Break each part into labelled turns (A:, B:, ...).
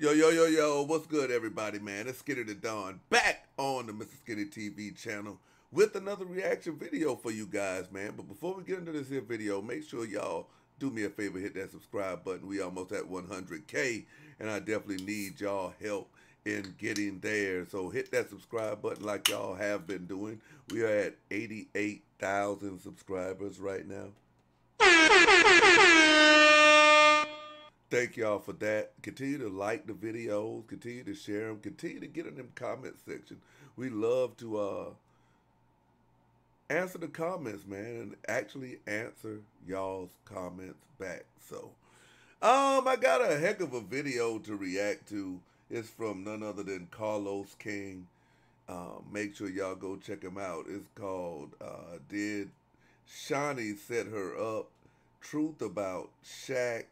A: Yo, yo, yo, yo, what's good, everybody, man? It's Skinny the Don back on the Mr. Skinny TV channel with another reaction video for you guys, man. But before we get into this here video, make sure y'all do me a favor, hit that subscribe button. We almost at 100K, and I definitely need y'all help in getting there. So hit that subscribe button like y'all have been doing. We are at 88,000 subscribers right now. Thank y'all for that. Continue to like the videos, continue to share them, continue to get in them comment section. We love to uh answer the comments, man, and actually answer y'all's comments back. So, um, I got a heck of a video to react to. It's from none other than Carlos King. Um, make sure y'all go check him out. It's called uh, Did Shaunie Set Her Up? Truth About Shaq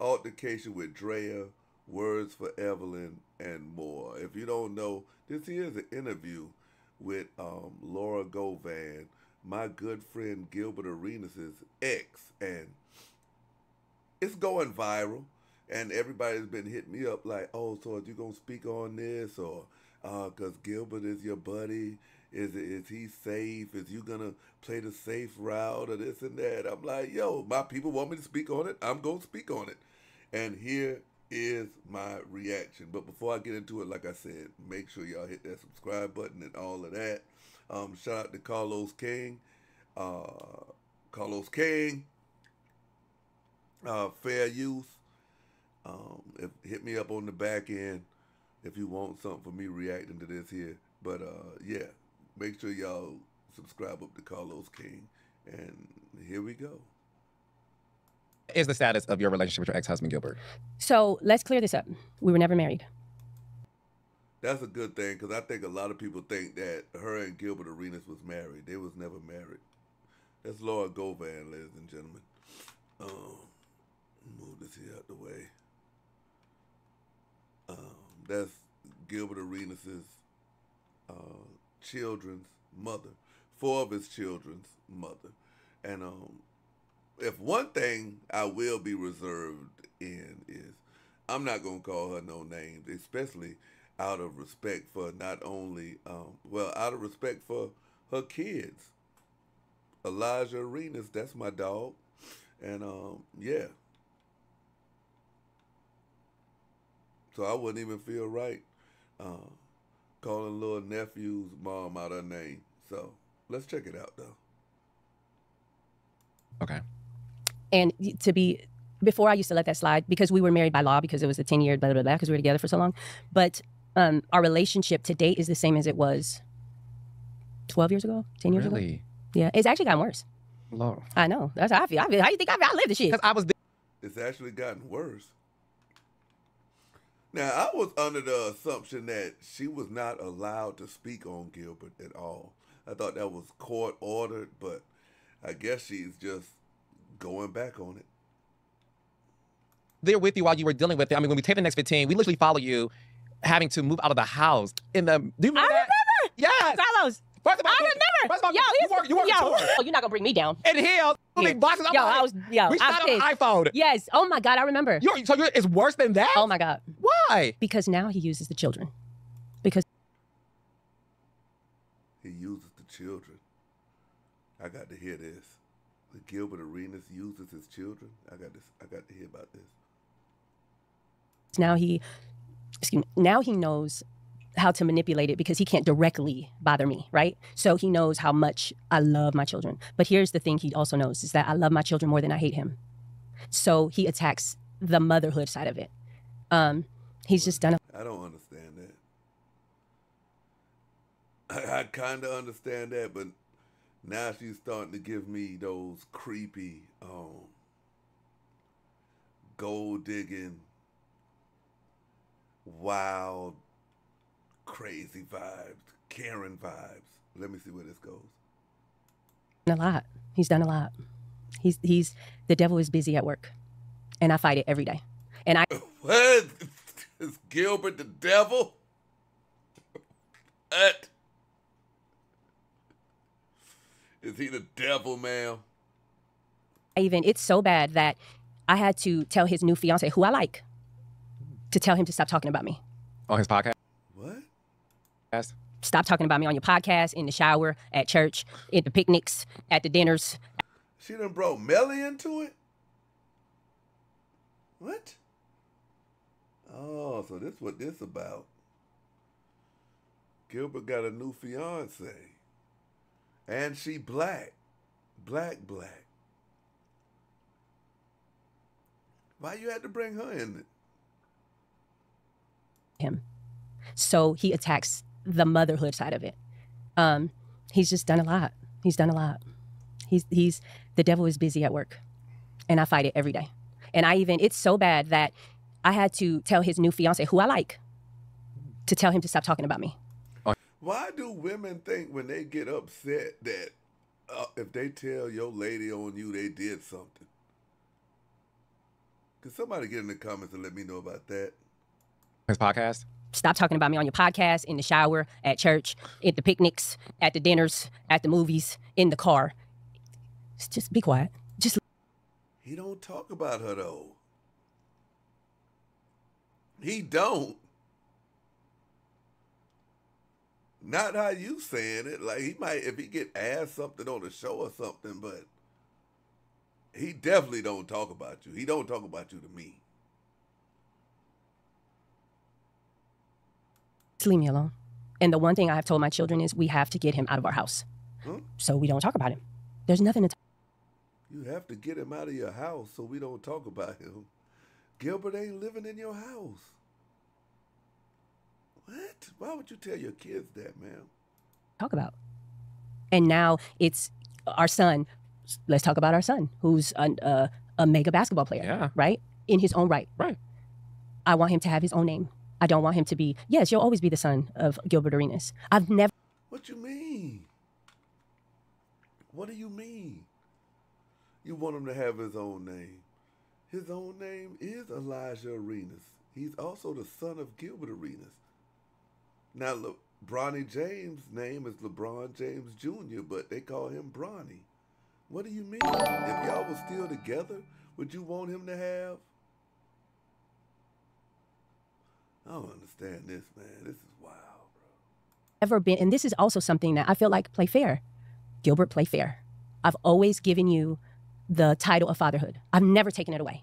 A: altercation with Draya, words for Evelyn, and more. If you don't know, this is an interview with um, Laura Govan, my good friend Gilbert Arenas' ex, and it's going viral. And everybody's been hitting me up like, oh, so are you gonna speak on this, or because uh, Gilbert is your buddy? Is is he safe? Is you gonna play the safe route or this and that? I'm like, yo, my people want me to speak on it. I'm gonna speak on it. And here is my reaction. But before I get into it, like I said, make sure y'all hit that subscribe button and all of that. Um, shout out to Carlos King. Uh, Carlos King. Uh, fair use. Um, if, hit me up on the back end if you want something for me reacting to this here. But uh, yeah, make sure y'all subscribe up to Carlos King. And here we go
B: is the status of your relationship with your ex-husband Gilbert?
C: So let's clear this up. We were never married.
A: That's a good thing because I think a lot of people think that her and Gilbert Arenas was married. They was never married. That's Laura Govan, ladies and gentlemen. Um, move this here out the way. Um, that's Gilbert Arenas' uh, children's mother, four of his children's mother, and um, if one thing I will be reserved in is I'm not gonna call her no names, especially out of respect for not only um, well, out of respect for her kids. Elijah Arenas, that's my dog. And um, yeah. So I wouldn't even feel right uh, calling little nephew's mom out her name. So let's check it out though.
B: Okay.
C: And to be before I used to let that slide because we were married by law because it was a 10 year blah blah blah because we were together for so long. But um, our relationship to date is the same as it was 12 years ago, 10 years
B: really?
C: ago. Yeah, it's actually gotten worse.
B: Low.
C: I know. That's how I feel. I feel how you think I've outlived the shit?
B: Because I was.
A: It's actually gotten worse. Now I was under the assumption that she was not allowed to speak on Gilbert at all. I thought that was court ordered, but I guess she's just going back on it.
B: They're with you while you were dealing with it. I mean, when we take the next 15, we literally follow you having to move out of the house in the. Um, do you remember
C: I
B: that?
C: remember.
B: Yes.
C: Carlos.
B: First of all,
C: I remember.
B: First of all,
C: yo,
B: you work, you work
C: yo.
B: tour.
C: Oh, you're not gonna bring me down.
B: And here, yeah. boxes. I'm
C: yo,
B: like,
C: I was. Yo,
B: we
C: I
B: shot on iPhone.
C: Yes. Oh my God, I remember.
B: You're, so you're, it's worse than that.
C: Oh my God.
B: Why?
C: Because now he uses the children. Because
A: he uses the children. I got to hear this. The Gilbert Arenas uses his children. I got this. I got to hear about this.
C: Now he, excuse me, now he knows how to manipulate it because he can't directly bother me, right? So he knows how much I love my children. But here's the thing he also knows is that I love my children more than I hate him. So he attacks the motherhood side of it. Um, he's just done.
A: I don't understand that. I, I kind of understand that, but now she's starting to give me those creepy, um, gold digging, wild, crazy vibes, Karen vibes. Let me see where this goes.
C: A lot. He's done a lot. He's he's the devil is busy at work, and I fight it every day. And I
A: what is Gilbert the devil? What? Is he the devil, ma'am?
C: Even it's so bad that I had to tell his new fiance, who I like, to tell him to stop talking about me.
B: On his podcast?
A: What?
C: Stop talking about me on your podcast, in the shower, at church, at the picnics, at the dinners.
A: She done brought Melli into it? What? Oh, so this is what this about. Gilbert got a new fiance. And she black. Black, black. Why you had to bring her in
C: him. So he attacks the motherhood side of it. Um, he's just done a lot. He's done a lot. He's he's the devil is busy at work, and I fight it every day. And I even it's so bad that I had to tell his new fiance, who I like, to tell him to stop talking about me.
A: Why do women think when they get upset that uh, if they tell your lady on you they did something? Can somebody get in the comments and let me know about that?
B: His podcast?
C: Stop talking about me on your podcast, in the shower, at church, at the picnics, at the dinners, at the movies, in the car. Just be quiet. Just
A: He don't talk about her though. He don't. Not how you saying it. Like he might if he get asked something on the show or something, but he definitely don't talk about you. He don't talk about you to me.
C: just leave me alone. And the one thing I have told my children is we have to get him out of our house.
A: Huh?
C: So we don't talk about him. There's nothing to talk
A: You have to get him out of your house so we don't talk about him. Gilbert ain't living in your house. What? Why would you tell your kids that, man?
C: talk about. And now it's our son. Let's talk about our son, who's a, a, uh, a mega basketball player,
B: Yeah.
C: right? In his own right.
B: Right.
C: I want him to have his own name. I don't want him to be, yes, you'll always be the son of Gilbert Arenas. I've never
A: What do you mean? What do you mean? You want him to have his own name. His own name is Elijah Arenas. He's also the son of Gilbert Arenas. Now, look, Bronny James' name is LeBron James Jr., but they call him Bronny. What do you mean? If y'all were still together, would you want him to have? I don't understand this, man. This is wild, bro.
C: ever been, and this is also something that I feel like play fair. Gilbert, play fair. I've always given you the title of fatherhood. I've never taken it away.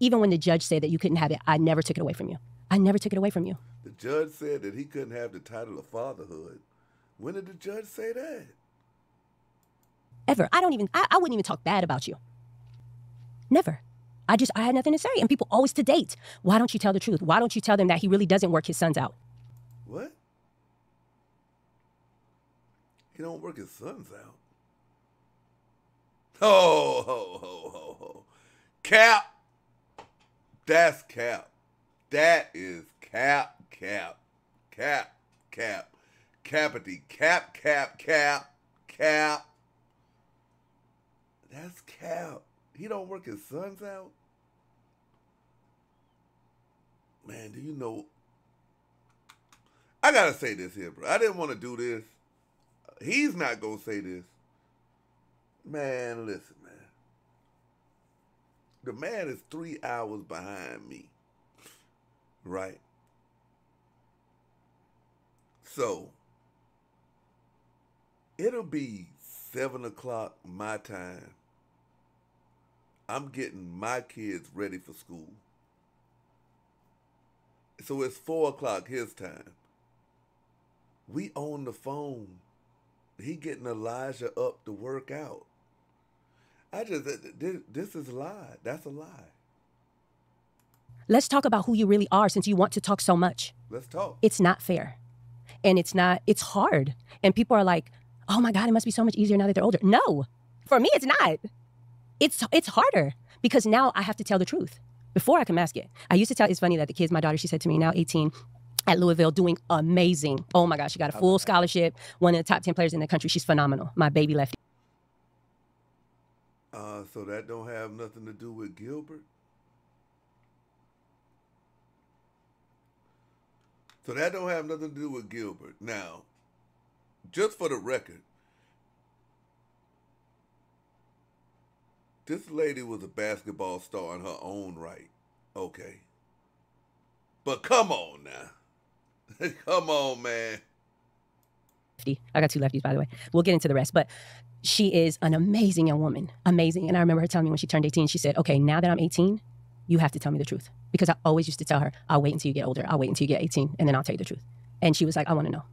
C: Even when the judge said that you couldn't have it, I never took it away from you. I never took it away from you.
A: Judge said that he couldn't have the title of fatherhood. When did the judge say that?
C: Ever. I don't even, I, I wouldn't even talk bad about you. Never. I just, I had nothing to say. And people always to date. Why don't you tell the truth? Why don't you tell them that he really doesn't work his sons out?
A: What? He don't work his sons out. Ho, ho, ho, ho, ho. Cap. That's cap. That is cap, cap, cap, cap, capity, cap, cap, cap, cap. That's cap. He don't work his sons out. Man, do you know I gotta say this here, bro. I didn't want to do this. He's not gonna say this. Man, listen, man. The man is three hours behind me. Right? So it'll be seven o'clock my time. I'm getting my kids ready for school. So it's four o'clock his time. We on the phone. He getting Elijah up to work out. I just this, this is a lie. That's a lie.
C: Let's talk about who you really are since you want to talk so much.
A: Let's talk.
C: It's not fair. And it's not, it's hard. And people are like, oh my God, it must be so much easier now that they're older. No, for me, it's not. It's, it's harder because now I have to tell the truth before I can mask it. I used to tell, it's funny that the kids, my daughter, she said to me, now 18, at Louisville, doing amazing. Oh my gosh, she got a full scholarship, one of the top 10 players in the country. She's phenomenal. My baby left.
A: Uh, so that don't have nothing to do with Gilbert. So that don't have nothing to do with Gilbert. Now, just for the record, this lady was a basketball star in her own right. Okay. But come on now. come on, man.
C: I got two lefties, by the way. We'll get into the rest. But she is an amazing young woman. Amazing. And I remember her telling me when she turned 18, she said, Okay, now that I'm 18, you have to tell me the truth. Because I always used to tell her, I'll wait until you get older. I'll wait until you get 18, and then I'll tell you the truth. And she was like, I want to know.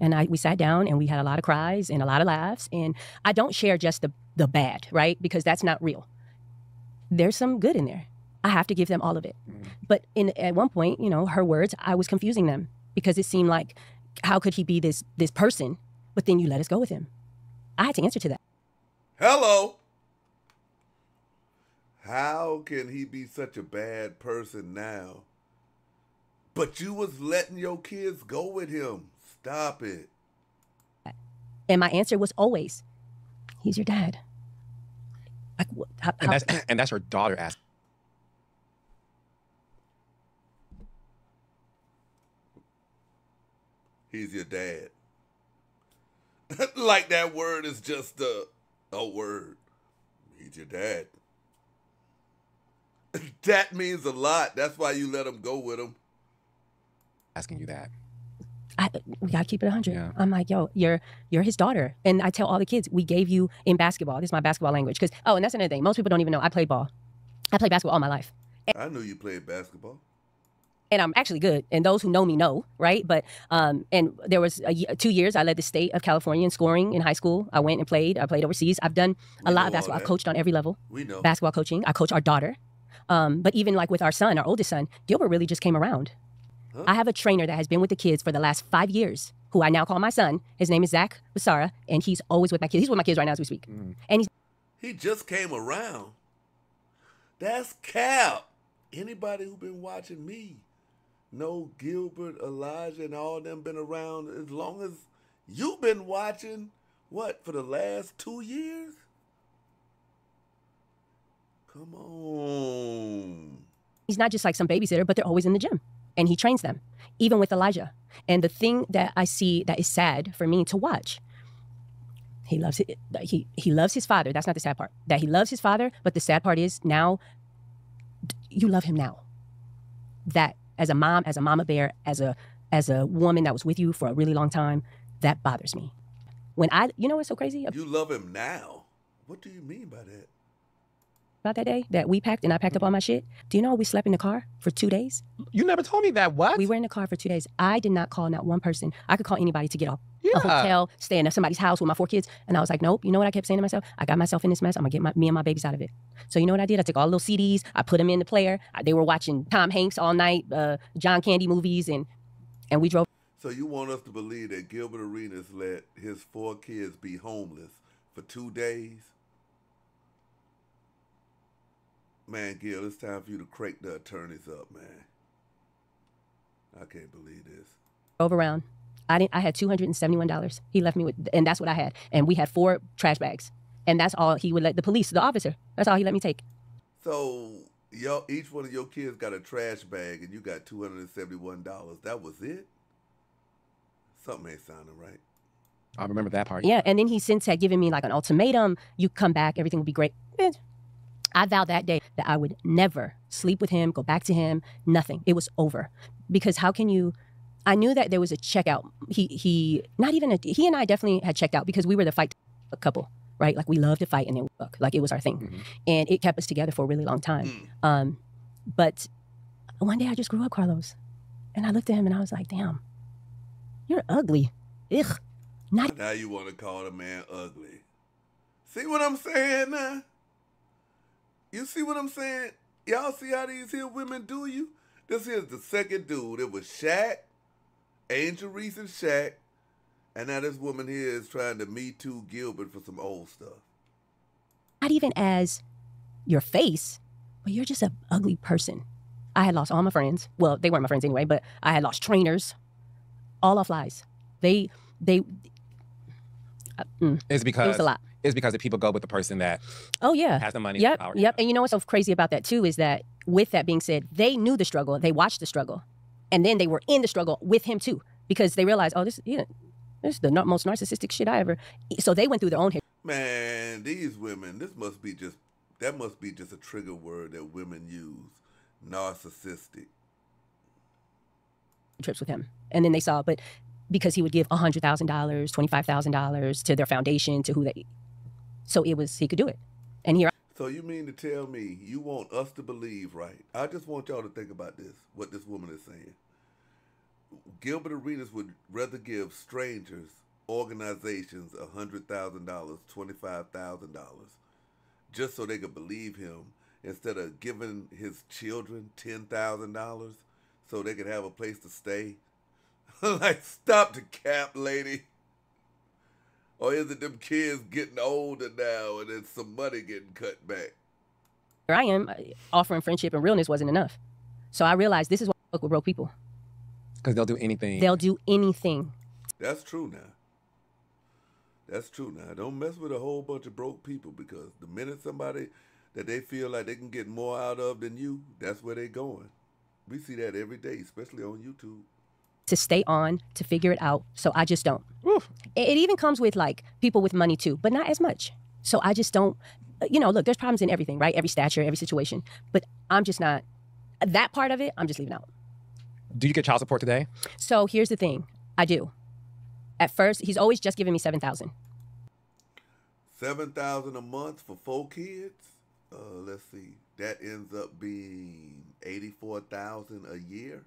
C: And I, we sat down and we had a lot of cries and a lot of laughs. And I don't share just the, the bad, right? Because that's not real. There's some good in there. I have to give them all of it. Mm-hmm. But in at one point, you know, her words, I was confusing them because it seemed like, how could he be this this person? But then you let us go with him. I had to answer to that.
A: Hello. How can he be such a bad person now? But you was letting your kids go with him. Stop it.
C: And my answer was always, he's your dad. Like, wh- how,
B: And that's and that's her daughter asking.
A: He's your dad. like that word is just a, a word. He's your dad. that means a lot. That's why you let him go with him.
B: asking you that.
C: I, we gotta keep it 100.
B: Yeah.
C: I'm like, yo, you're you're his daughter, and I tell all the kids, we gave you in basketball. This is my basketball language. Because oh, and that's another thing. Most people don't even know I played ball. I played basketball all my life,
A: I knew you played basketball.
C: and I'm actually good. And those who know me know, right? But um, and there was a, two years I led the state of California in scoring in high school. I went and played. I played overseas. I've done a
A: We
C: lot of basketball. I've coached on every level.
A: We know.
C: basketball coaching. I coach our daughter. Um, but even like with our son, our oldest son, Gilbert really just came around.
A: Huh?
C: I have a trainer that has been with the kids for the last five years, who I now call my son. His name is Zach Basara, and he's always with my kids. He's with my kids right now as we speak. And he's
A: He just came around. That's cap. Anybody who been watching me know Gilbert, Elijah, and all them been around as long as you've been watching. What for the last two years? Come on.
C: he's not just like some babysitter, but they're always in the gym, and he trains them, even with Elijah. And the thing that I see that is sad for me to watch. He loves it. He he loves his father. That's not the sad part. That he loves his father, but the sad part is now you love him now. That as a mom, as a mama bear, as a as a woman that was with you for a really long time, that bothers me. When I, you know, what's so crazy
A: You love him now. What do you mean by that?
C: About that day that we packed and I packed up all my shit. Do you know we slept in the car for two days?
B: You never told me that. What?
C: We were in the car for two days. I did not call not one person. I could call anybody to get off
B: yeah.
C: a hotel, stay in somebody's house with my four kids. And I was like, nope. You know what I kept saying to myself? I got myself in this mess. I'm gonna get my, me and my babies out of it. So you know what I did? I took all the little CDs. I put them in the player. I- They were watching Tom Hanks all night, uh, John Candy movies, and and we drove.
A: So you want us to believe that Gilbert Arenas let his four kids be homeless for two days? Man, Gil, it's time for you to crank the attorneys up, man. I can't believe this.
C: drove around. I didn't. I had two hundred and seventy-one dollars. He left me with, and that's what I had. And we had four trash bags, and that's all he would let the police, the officer. That's all he let me take.
A: So yo, each one of your kids got a trash bag, and you got two hundred and seventy-one dollars. That was it. Something ain't sounding right.
B: I remember that part.
C: Yeah, and then he since had given me like an ultimatum. You come back, everything will be great. Eh. I vowed that day that I would never sleep with him, go back to him, nothing. It was over. Because how can you? I knew that there was a checkout. He he not even a, he and I definitely had checked out because we were the fight a couple, right? Like we loved to fight and then fuck. Like it was our thing,
B: Mhm.
C: and it kept us together for a really long time.
A: Mm.
C: Um, but one day I just grew up, Carlos, and I looked at him and I was like, "Damn, you're ugly." Ugh. Not
A: Now you want to call the man ugly. See what I'm saying now? You see what I'm saying? Y'all see how these here women do you? This here's the second dude. It was Shaq, Angel Reese and Shaq, and now this woman here is trying to me too Gilbert for some old stuff.
C: not even as your face, but you're just an ugly person. I had lost all my friends. Well, they weren't my friends anyway, but I had lost trainers, all off lies. They, they, uh, mm,
B: It's
C: it was a lot.
B: It's because the people go with the person that
C: Oh yeah.
B: has the money.
C: Yep,
B: power.
C: yep. And you know what's so crazy about that too is that with that being said, they knew the struggle, they watched the struggle, and then they were in the struggle with him too because they realized, oh, this, you know, this is the most narcissistic shit I ever. So they went through their own hit.
A: Man, these women, this must be just that must be just a trigger word that women use. Narcissistic.
C: trips with him, and then they saw, but because he would give hundred thousand dollars, twenty five thousand dollars to their foundation, to who they, so it was he could do it, and here.
A: So you mean to tell me you want us to believe, right? I just want y'all to think about this, what this woman is saying. Gilbert Arenas would rather give strangers, organizations, a $100,000, $25,000, just so they could believe him, instead of giving his children $10,000 so they could have a place to stay. like, stop the cap, lady. Or is it them kids getting older now and then some money getting cut back?
C: Here I am uh, offering friendship and realness wasn't enough. So I realized this is what I fuck with broke people.
B: Because they'll do anything.
C: They'll do anything.
A: That's true now. That's true now. Don't mess with a whole bunch of broke people because the minute somebody that they feel like they can get more out of than you, that's where they're going. We see that every day, especially on YouTube.
C: To stay on, to figure it out. So I just don't. It, it even comes with like people with money too, but not as much. So I just don't. uh, You know, look, there's problems in everything, right? Every stature, every situation. But I'm just not. That part of it, I'm just leaving out.
B: Do you get child support today?
C: So here's the thing, I do. At first, he's always just giving me seven thousand.
A: Seven thousand a month for four kids. Uh, let's see. That ends up being eighty-four thousand a year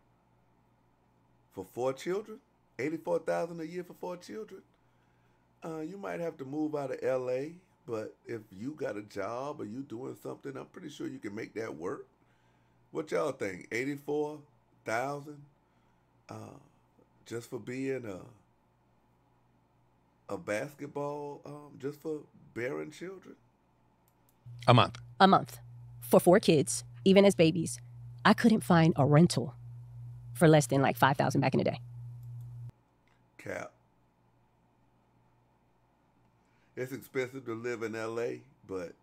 A: for four children. Eighty-four thousand a year for four children. Uh, you might have to move out of L.A., but if you got a job or you doing something, I'm pretty sure you can make that work. What y'all think? Eighty-four thousand, uh, just for being a a basketball, um, just for bearing children.
B: A month.
C: a month for four kids, even as babies. I couldn't find a rental for less than like 5000 back in the day.
A: Cap. It's expensive to live in LA, but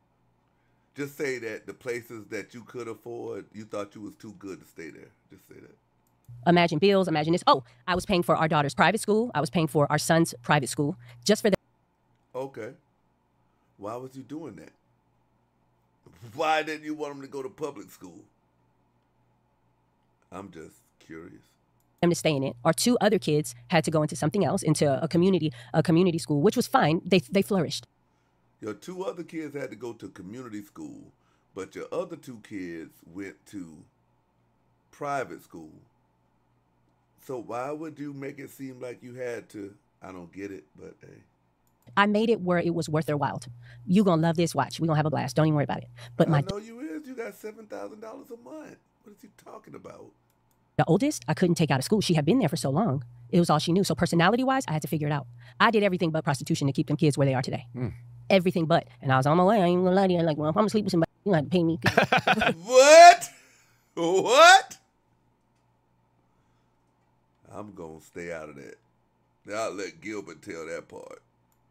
A: just say that the places that you could afford, you thought you was too good to stay there. Just say that.
C: Imagine bills, imagine this. Oh, I was paying for our daughter's private school. I was paying for our son's private school just for the
A: Okay. Why was you doing that? Why didn't you want them to go to public school? I'm just curious.
C: them to stay in it. Our two other kids had to go into something else, into a community, a community school, which was fine. They they flourished.
A: Your two other kids had to go to community school, but your other two kids went to private school. So why would you make it seem like you had to? I don't get it, but hey.
C: I made it where it was worth their while. You gonna love this? Watch, we gonna have a blast. Don't even worry about it. But my
A: I know you is. You got seven thousand dollars a month. What is he talking about?
C: The oldest, I couldn't take out of school. She had been there for so long. It was all she knew. So personality wise, I had to figure it out. I did everything but prostitution to keep them kids where they are today. Hmm. Everything but. And I was on my way. I ain't even gonna lie to you. I'm Like, well, if I'm asleep with somebody, you gonna have to pay me.
A: what? What? I'm gonna stay out of that. I'll let Gilbert tell that part.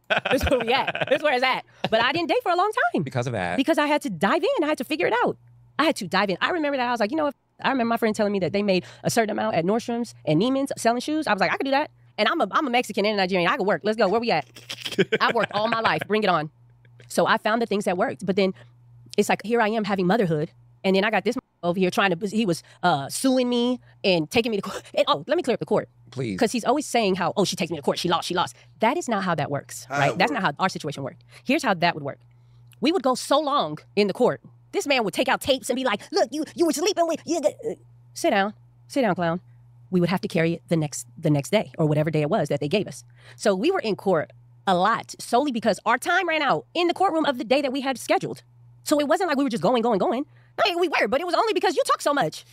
C: That's where we at. That's where it's at. But I didn't date for a long time
B: Because of that.
C: because I had to dive in. I had to figure it out. I had to dive in. I remember that. I was like, you know what? I remember my friend telling me that they made a certain amount at Nordstrom's and Neiman's selling shoes. I was like, I could do that. And I'm a, I'm a Mexican and a Nigerian. I could work. Let's go. Where we at? I've worked all my life. Bring it on. So I found the things that worked. But then it's like, here I am having motherhood. And then I got this over here trying to, he was uh, suing me and taking me to court. And, oh, let me clear up the court.
B: Please.
C: Because he's always saying how, oh, she takes me to court. She lost. She lost. That is not how that works,
A: How
C: right? That's not how our situation worked. Here's how that would work. We would go so long in the court. This man would take out tapes and be like, look, you you were sleeping with, you, uh, sit down, sit down, clown. We would have to carry it the next the next day or whatever day it was that they gave us. So we were in court a lot solely because our time ran out in the courtroom of the day that we had scheduled. So it wasn't like we were just going, going, going. I mean, we were, but it was only because you talk so much.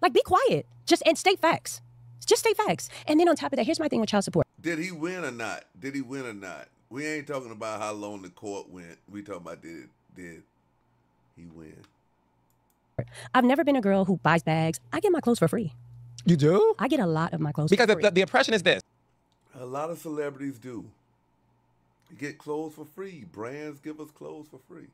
C: Like, be quiet. Just and state facts. Just state facts. And then on top of that, here's my thing with child support.
A: Did he win or not? Did he win or not? We ain't talking about how long the court went. We talking about did did he win?
C: I've never been a girl who buys bags. I get my clothes for free.
B: You do?
C: I get a lot of my clothes
B: Because
C: for
B: the,
C: free.
B: the, the impression is this.
A: A lot of celebrities do. You get clothes for free. Brands give us clothes for free.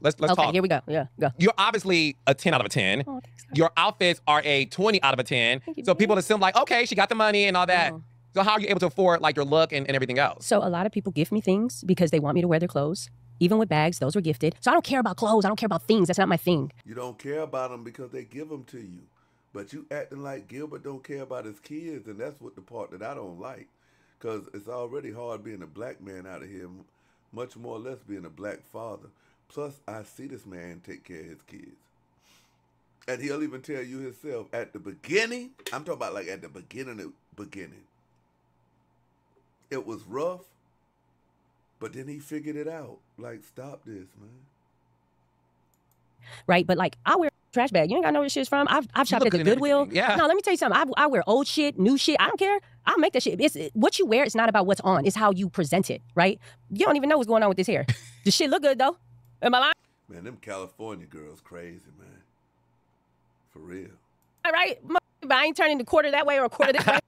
B: Let's let's
C: okay,
B: talk.
C: here we go. Yeah, go.
B: You're obviously a 10 out of a 10.
C: Oh.
B: Your outfits are a 20 out of a 10.
C: You,
B: So
C: babe.
B: people assume like, okay, she got the money and all that.
C: Oh.
B: So how are you able to afford like your look and, and everything else?
C: So a lot of people gift me things because they want me to wear their clothes. Even with bags, those were gifted. So I don't care about clothes. I don't care about things. That's not my thing.
A: You don't care about them because they give them to you. But you acting like Gilbert don't care about his kids, and that's what the part that I don't like. Because it's already hard being a black man out of here, much more or less being a black father. Plus, I see this man take care of his kids. And he'll even tell you himself at the beginning, I'm talking about like at the beginning of beginning. It was rough, but then he figured it out. Like, stop this, man.
C: right? But like I wear trash bag. You ain't got to know where this shit's from. I've I've shopped at the Goodwill.
B: everything. Yeah.
C: No, let me tell you something. I, I wear old shit, new shit. I don't care. I'll make that shit. It's it- what you wear. It's not about what's on. It's how you present it, right? You don't even know what's going on with this hair. the shit look good though. Am I lying?
A: Man, them California girls crazy, man. For real.
C: Right? But I ain't turning the quarter that way or a quarter this way.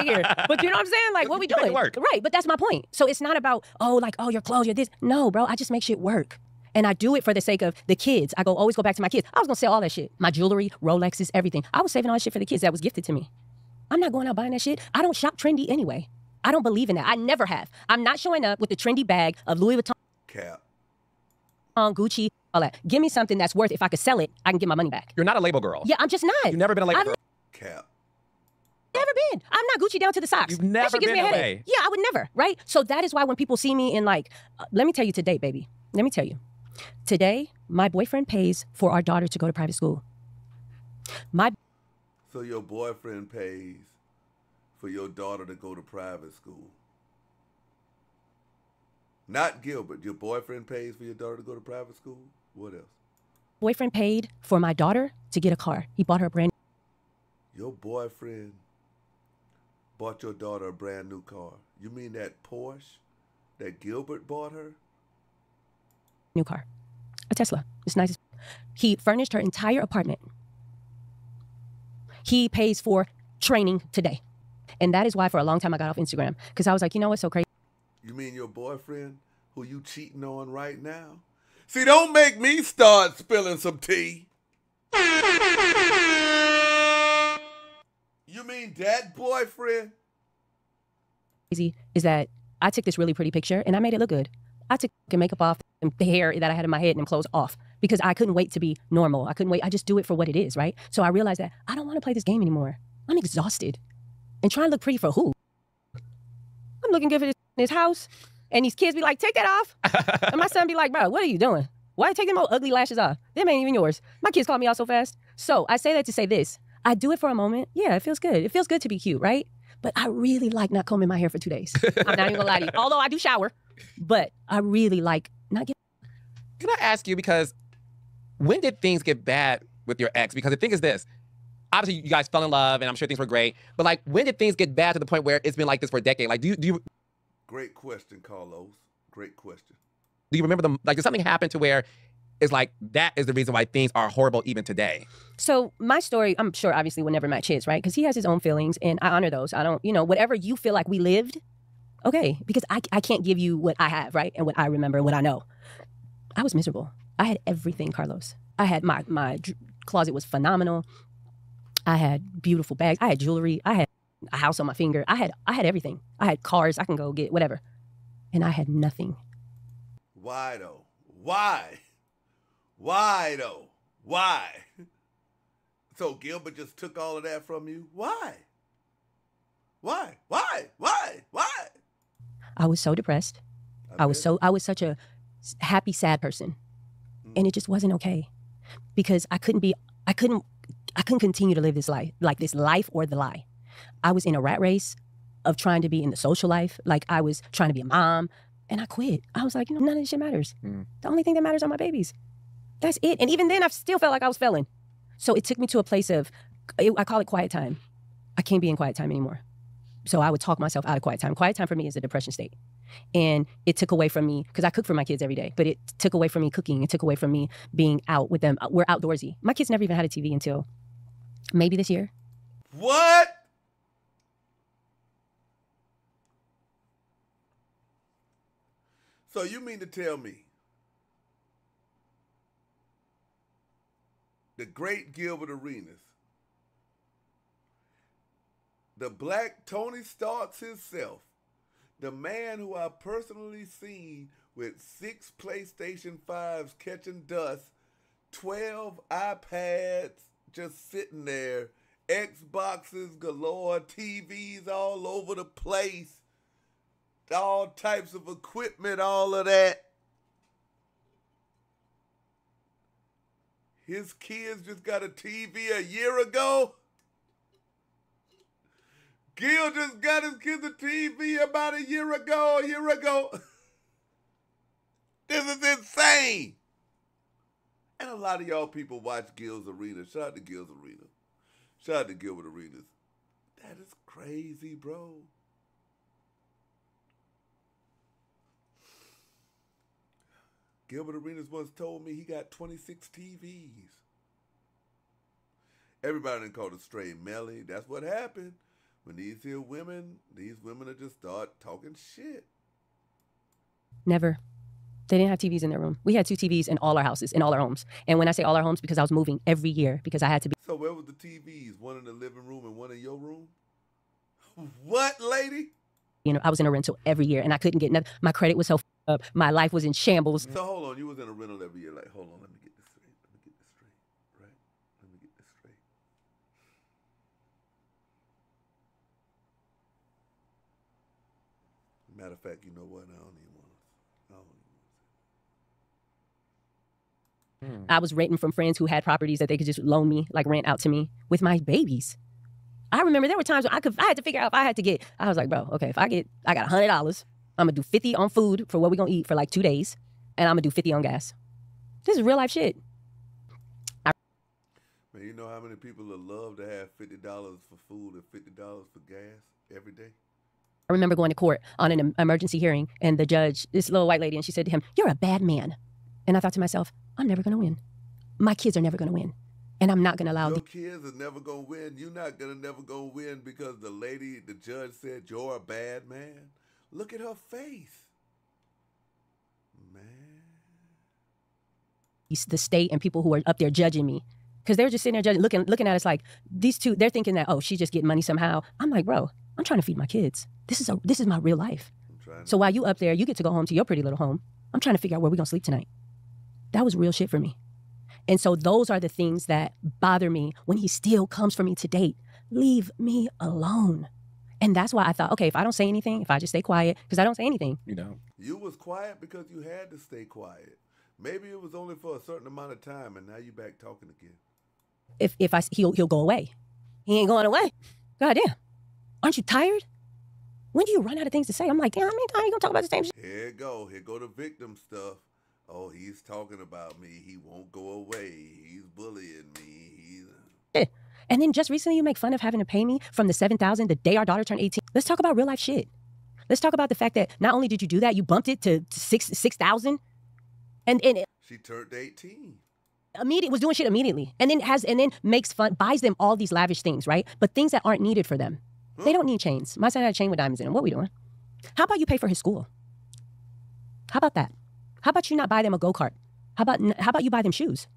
C: Here. But you know what I'm saying? Like, what we doing?
B: work.
C: Right. But that's my point. So it's not about, oh, like, oh, your clothes, your this. No, bro. I just make shit work. And I do it for the sake of the kids. I go always go back to my kids. I was gonna sell all that shit. My jewelry, Rolexes, everything. I was saving all that shit for the kids that was gifted to me. I'm not going out buying that shit. I don't shop trendy anyway. I don't believe in that. I never have. I'm not showing up with the trendy bag of Louis Vuitton,
A: Cap.
C: On Gucci, all that. Give me something that's worth. If I could sell it, I can get my money back.
B: You're not a label girl.
C: Yeah, I'm just not.
B: You've never been a label
C: I've
B: girl.
A: Cap.
C: Never been. I'm not Gucci down to the socks.
B: You've
C: that
B: never
C: shit gives
B: been
C: me a
B: that
C: headache. Yeah, I would never. Right. So that is why when people see me in like, uh, let me tell you today, baby. Let me tell you. Today, my boyfriend pays for our daughter to go to private school. My
A: So your boyfriend pays for your daughter to go to private school. Not Gilbert. Your boyfriend pays for your daughter to go to private school? What else?
C: boyfriend paid for my daughter to get a car. He bought her a brand
A: Your boyfriend bought your daughter a brand new car. You mean that Porsche that Gilbert bought her?
C: new car, a Tesla. It's nice. He furnished her entire apartment. He pays for training today. And that is why for a long time I got off Instagram because I was like, you know what's so crazy?
A: You mean your boyfriend who you cheating on right now? See, don't make me start spilling some tea. You mean that boyfriend?
C: Easy is that I took this really pretty picture and I made it look good. I took the makeup off and the hair that I had in my head and them clothes off because I couldn't wait to be normal. I couldn't wait. I just do it for what it is, right? So I realized that I don't want to play this game anymore. I'm exhausted. And trying to look pretty for who? I'm looking good for this, this house. And these kids be like, take that off. and my son be like, bro, what are you doing? Why you taking them old ugly lashes off? Them ain't even yours. My kids call me out so fast. So I say that to say this. I do it for a moment. Yeah, it feels good. It feels good to be cute, right? But I really like not combing my hair for two days. I'm not even gonna lie to you. Although I do shower, but I really like not getting
B: Can I ask you because when did things get bad with your ex? Because the thing is this. Obviously, you guys fell in love, and I'm sure things were great. But like, when did things get bad to the point where it's been like this for a decade? Like, do you do you
A: Great question, Carlos. Great question.
B: do you remember the Like, did something happen to where it's like that is the reason why things are horrible even today?
C: So my story, I'm sure, obviously, will never match his, right? Because he has his own feelings, and I honor those. I don't, you know, whatever you feel like we lived, okay. Because I, I can't give you what I have, right, and what I remember and what I know. I was miserable. I had everything, Carlos. I had my my dr- closet was phenomenal. I had beautiful bags. I had jewelry. I had a house on my finger. I had I had everything. I had cars. I can go get whatever, and I had nothing.
A: Why though? Why? Why though? Why? So Gilbert just took all of that from you? Why? Why? Why? Why? Why?
C: I was so depressed. I was so I was such a happy sad person.
A: Mm.
C: And it just wasn't okay. Because I couldn't be I couldn't I couldn't continue to live this life like this life or the lie. I was in a rat race of trying to be in the social life, like I was trying to be a mom, and I quit. I was like, you know, none of this shit matters.
B: Mm.
C: The only thing that matters are my babies. That's it. And even then I still felt like I was failing. So it took me to a place of, I call it quiet time. I can't be in quiet time anymore. So I would talk myself out of quiet time. Quiet time for me is a depression state. And it took away from me, because I cook for my kids every day, but it took away from me cooking. It took away from me being out with them. We're outdoorsy. My kids never even had a TV until maybe this year.
A: What? So you mean to tell me the great Gilbert Arenas, the black Tony Starks himself, the man who I personally seen with six PlayStation 5s catching dust, 12 iPads just sitting there, Xboxes galore, TVs all over the place, all types of equipment, all of that. His kids just got a TV a year ago. Gil just got his kids a TV about a year ago, a year ago. this is insane. And a lot of y'all people watch Gil's Arena. Shout out to Gil's Arena. Shout out to Gilbert Arenas. That is crazy, bro. Gilbert Arenas once told me he got 26 TVs. Everybody didn't call it straight Melly. That's what happened. When these here women, these women are just start talking shit.
C: Never. They didn't have TVs in their room. We had two TVs in all our houses, in all our homes. And when I say all our homes, because I was moving every year because I had to be.
A: So where was the TVs? One in the living room and one in your room? What, lady?
C: You know, I was in a rental every year and I couldn't get nothing. My credit was so f- up. My life was in shambles.
A: So hold on, you was in a rental every year. Like, hold on, let me get this straight. Let me get this straight. Right? Let me get this straight. Matter of fact, you know what? I don't even want to. I don't even want to. Hmm.
C: I was renting from friends who had properties that they could just loan me, like rent out to me with my babies. I remember there were times when I could I had to figure out if I had to get I was like, bro, okay, if I get I got a hundred dollars, I'm gonna do fifty on food for what we gonna eat for like two days, and I'm gonna do fifty on gas. This is real life shit.
A: I- Man, you know how many people would love to have fifty dollars for food and fifty dollars for gas every day?
C: I remember going to court on an emergency hearing, and the judge, this little white lady, and she said to him, You're a bad man. And I thought to myself, I'm never going to win. My kids are never going to win. And I'm not going to allow
A: Your
C: the
A: kids are never gonna win. You're not gonna never gonna win because the lady, the judge said you're a bad man. Look at her face, man.
C: the state and people who are up there judging me. Because they're just sitting there judging, looking, looking at us like these two, they're thinking that, oh, she's just getting money somehow. I'm like, bro, I'm trying to feed my kids. This is a this is my real life. So while you up there, you get to go home to your pretty little home. I'm trying to figure out where we're gonna sleep tonight. That was real shit for me. And so those are the things that bother me when he still comes for me to date. Leave me alone. And that's why I thought, okay, if I don't say anything, if I just stay quiet, because I don't say anything,
B: You know.
A: You was quiet because you had to stay quiet. Maybe it was only for a certain amount of time, and now you back talking again.
C: if if I he'll he'll go away. He ain't going away. God damn. Aren't you tired? When do you run out of things to say? I'm like, damn, how many times you gonna talk about the same shit?
A: Here it go. Here go the victim stuff. Oh, he's talking about me. He won't go away. He's bullying me. He's
C: And then just recently you make fun of having to pay me from the seven thousand the day our daughter turned 18. Let's talk about real life shit. Let's talk about the fact that not only did you do that, you bumped it to to six six thousand. And and
A: she turned 18.
C: immediate was doing shit immediately. And then has and then makes fun, buys them all these lavish things, right? But things that aren't needed for them. They don't need chains. My son had a chain with diamonds in it. What we doing? How about you pay for his school? How about that? How about you not buy them a go kart? How about how about you buy them shoes?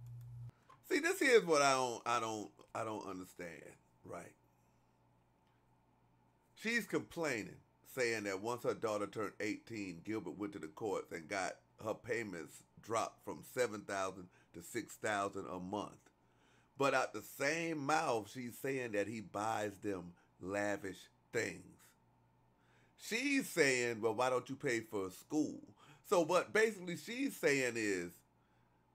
A: See, this is what I don't, I don't, I don't understand. Right? She's complaining, saying that once her daughter turned 18, Gilbert went to the courts and got her payments dropped from 7,000 to 6,000 a month. But out the same mouth, she's saying that he buys them lavish things. She's saying, well, why don't you pay for school? So what basically she's saying is,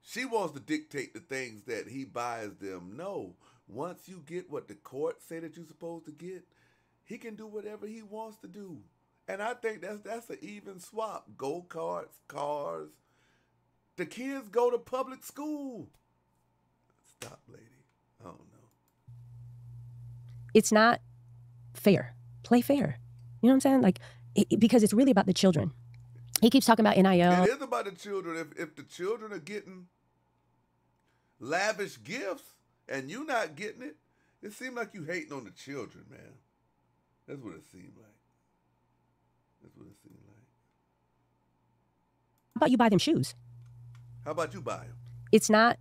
A: she wants to dictate the things that he buys them. No, once you get what the court say that you're supposed to get, he can do whatever he wants to do. And I think that's that's an even swap. Go karts, cars. The kids go to public school. Stop, lady. I don't know.
C: It's not fair. Play fair. You know what I'm saying? Like it, because it's really about the children. He keeps talking about NIL.
A: It is about the children. If if the children are getting lavish gifts and you not getting it, it seems like you hating on the children, man. That's what it seemed like. That's what it seemed like.
C: How about you buy them shoes?
A: How about you buy them?
C: It's not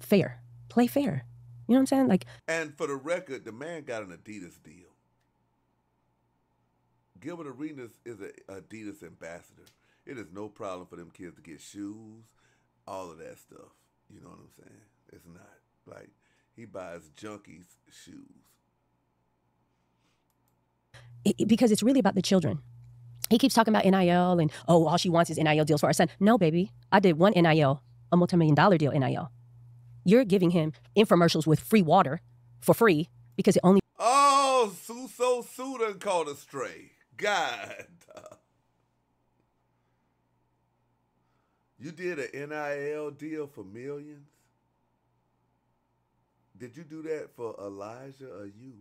C: fair. Play fair. You know what I'm saying? Like
A: And for the record, the man got an Adidas deal. Gilbert Arenas is an Adidas ambassador. It is no problem for them kids to get shoes, all of that stuff. You know what I'm saying? It's not like he buys junkies shoes.
C: It- because it's really about the children. He keeps talking about NIL and oh, all she wants is NIL deals for our son. No, baby, I did one NIL, a multi-million dollar deal NIL. You're giving him infomercials with free water for free because it only
A: Oh, Suso Sue done caught a stray. God. You did an NIL deal for millions? Did you do that for Elijah or you?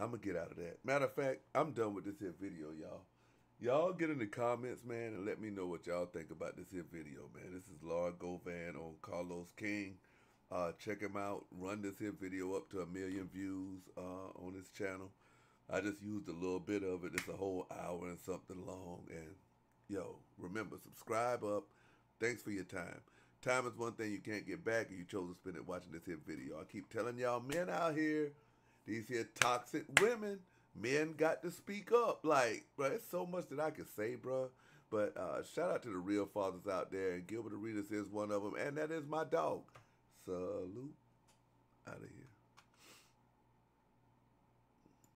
A: I'm gonna get out of that. Matter of fact, I'm done with this here video, y'all. Y'all get in the comments, man, and let me know what y'all think about this here video, man. This is Laura Govan on Carlos King. Uh, check him out. Run this here video up to a million views uh, on his channel. I just used a little bit of it. It's a whole hour and something long. And yo, remember, subscribe up. Thanks for your time. Time is one thing you can't get back, and you chose to spend it watching this here video. I keep telling y'all, men out here, these here toxic women, men got to speak up. Like, bro, it's so much that I can say, bro. But uh, shout out to the real fathers out there, and Gilbert Arenas is one of them, and that is my dog. Salute.